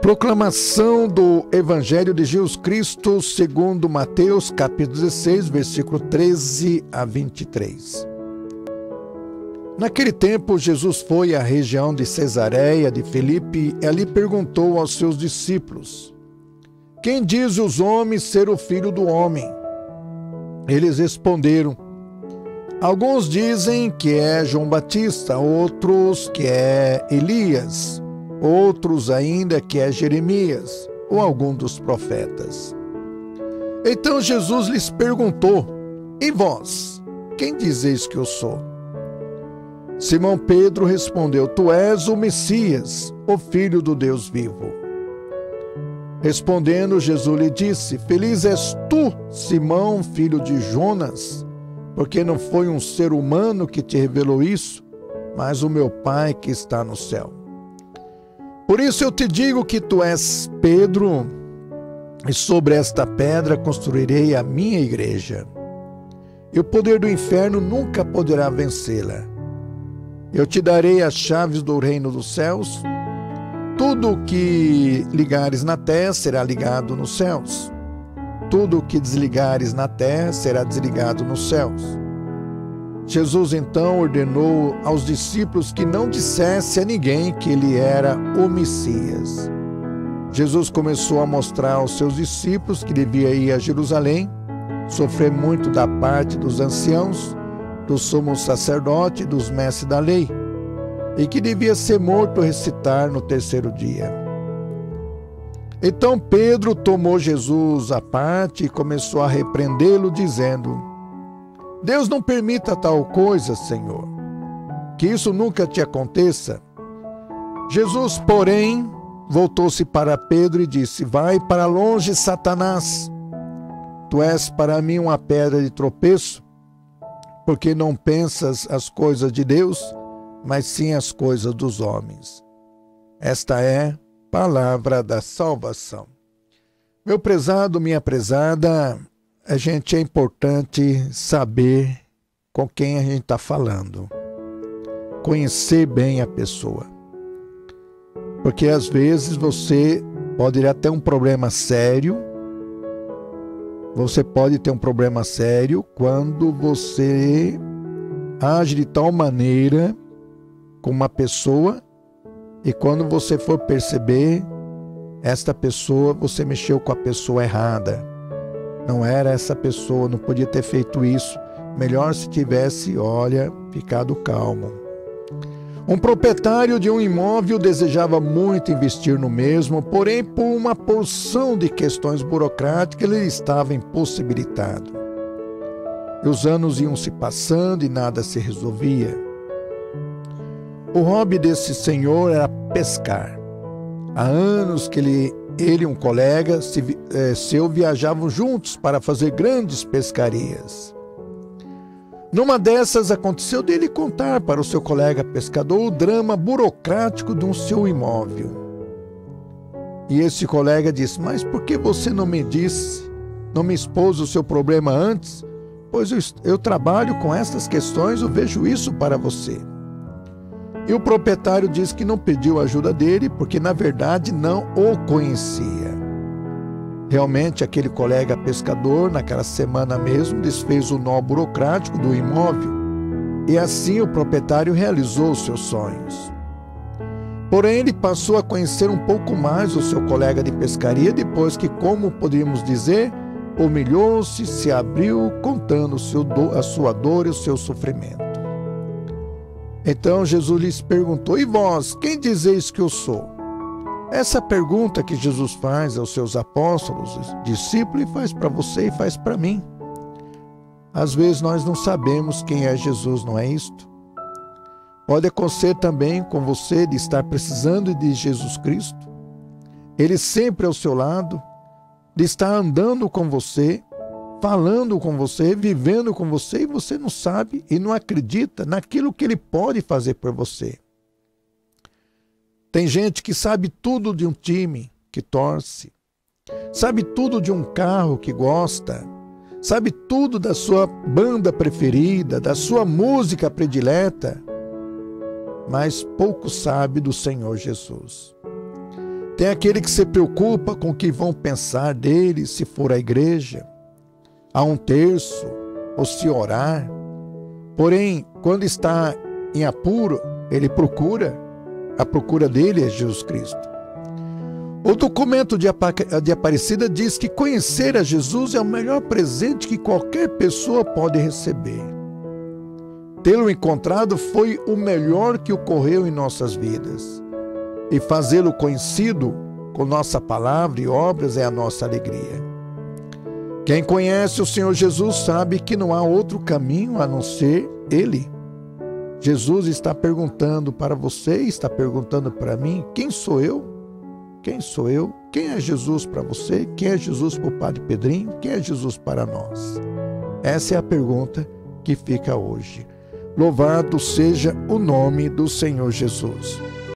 Proclamação do Evangelho de Jesus Cristo segundo Mateus, capítulo 16, versículo 13 a 23. Naquele tempo, Jesus foi à região de Cesareia de Filipe e ali perguntou aos seus discípulos: Quem diz os homens ser o filho do homem? Eles responderam: Alguns dizem que é João Batista, outros que é Elias outros ainda que é Jeremias ou algum dos profetas. Então Jesus lhes perguntou: E vós, quem dizeis que eu sou? Simão Pedro respondeu: Tu és o Messias, o Filho do Deus vivo. Respondendo, Jesus lhe disse: Feliz és tu, Simão, filho de Jonas, porque não foi um ser humano que te revelou isso, mas o meu Pai que está no céu. Por isso eu te digo que tu és Pedro, e sobre esta pedra construirei a minha igreja. E o poder do inferno nunca poderá vencê-la. Eu te darei as chaves do reino dos céus. Tudo o que ligares na terra será ligado nos céus. Tudo o que desligares na terra será desligado nos céus. Jesus então ordenou aos discípulos que não dissesse a ninguém que ele era o Messias. Jesus começou a mostrar aos seus discípulos que devia ir a Jerusalém, sofrer muito da parte dos anciãos, do sumo sacerdote e dos mestres da lei, e que devia ser morto recitar no terceiro dia. Então Pedro tomou Jesus à parte e começou a repreendê-lo, dizendo: Deus não permita tal coisa, Senhor. Que isso nunca te aconteça. Jesus, porém, voltou-se para Pedro e disse: Vai para longe, Satanás. Tu és para mim uma pedra de tropeço, porque não pensas as coisas de Deus, mas sim as coisas dos homens. Esta é palavra da salvação. Meu prezado, minha prezada, a gente é importante saber com quem a gente está falando, conhecer bem a pessoa. Porque às vezes você pode ir até um problema sério, você pode ter um problema sério quando você age de tal maneira com uma pessoa e quando você for perceber, esta pessoa, você mexeu com a pessoa errada não era essa pessoa, não podia ter feito isso. Melhor se tivesse, olha, ficado calmo. Um proprietário de um imóvel desejava muito investir no mesmo, porém, por uma porção de questões burocráticas, ele estava impossibilitado. E os anos iam se passando e nada se resolvia. O hobby desse senhor era pescar. Há anos que ele ele e um colega eh, seu viajavam juntos para fazer grandes pescarias. Numa dessas, aconteceu dele contar para o seu colega pescador o drama burocrático de um seu imóvel. E esse colega disse: Mas por que você não me disse, não me expôs o seu problema antes? Pois eu, eu trabalho com essas questões, eu vejo isso para você. E o proprietário disse que não pediu ajuda dele porque, na verdade, não o conhecia. Realmente, aquele colega pescador, naquela semana mesmo, desfez o nó burocrático do imóvel e assim o proprietário realizou seus sonhos. Porém, ele passou a conhecer um pouco mais o seu colega de pescaria depois que, como poderíamos dizer, humilhou-se, se abriu, contando a sua dor e o seu sofrimento. Então Jesus lhes perguntou: E vós, quem dizeis que eu sou? Essa pergunta que Jesus faz aos seus apóstolos, discípulos, e faz para você e faz para mim. Às vezes nós não sabemos quem é Jesus, não é isto? Pode acontecer também com você de estar precisando de Jesus Cristo. Ele sempre ao seu lado, de estar andando com você, falando com você, vivendo com você, e você não sabe e não acredita naquilo que ele pode fazer por você. Tem gente que sabe tudo de um time que torce, sabe tudo de um carro que gosta, sabe tudo da sua banda preferida, da sua música predileta, mas pouco sabe do Senhor Jesus. Tem aquele que se preocupa com o que vão pensar dele se for à igreja, a um terço, ou se orar. Porém, quando está em apuro, ele procura, a procura dele é Jesus Cristo. O documento de, Aparecida diz que conhecer a Jesus é o melhor presente que qualquer pessoa pode receber. Tê-lo encontrado foi o melhor que ocorreu em nossas vidas. E fazê-lo conhecido com nossa palavra e obras é a nossa alegria. Quem conhece o Senhor Jesus sabe que não há outro caminho a não ser Ele. Jesus está perguntando para você, está perguntando para mim: quem sou eu? Quem sou eu? Quem é Jesus para você? Quem é Jesus para o Padre Pedrinho? Quem é Jesus para nós? Essa é a pergunta que fica hoje. Louvado seja o nome do Senhor Jesus.